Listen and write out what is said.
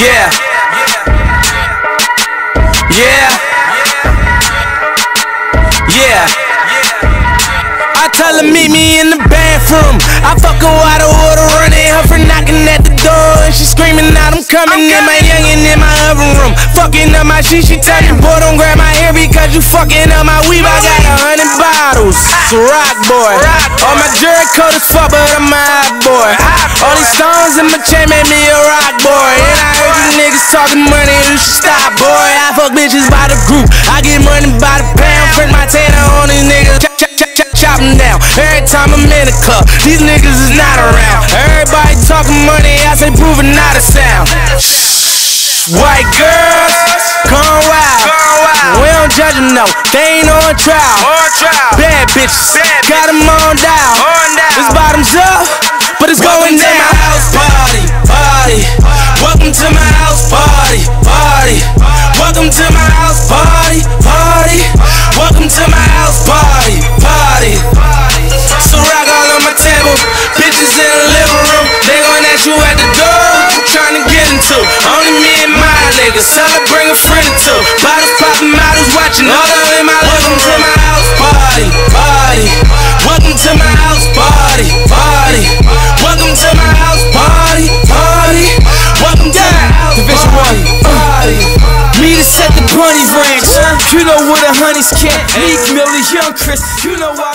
Yeah. Yeah. Yeah. I tell her meet me in the bathroom. I fuck her out of order, running her for knocking at the door. And she screaming out, I'm coming in my youngin' in my oven room. Fucking up my shit, she tell me, boy, don't grab my hair because you fucking up my weave. I got a hundred bottles. It's a rock boy. All my jury coat is fuck, but I'm a hot boy. All these stones in my chain made me a rock talking money, you should stop, boy. I fuck bitches by the group. I get money by the pound. Print my tanner on these niggas. Chop, chop, chop, chop, chop them down. Every time I'm in the club, these niggas is not around. Everybody talking money, I say proving not a sound. White girls, gone wild. We don't judge them, no. They ain't on trial. Bad bitches, got them on down. My niggas, tell bring a friend or two. Bottles popping, models watching, all of in my Welcome to my house party, party. Welcome to my house party, party. Welcome to my house party, party. Welcome to my house Division party, party. Me to set the bunny ranch. You know where the honey's camp. Meek Milly, Young Chris. You know why.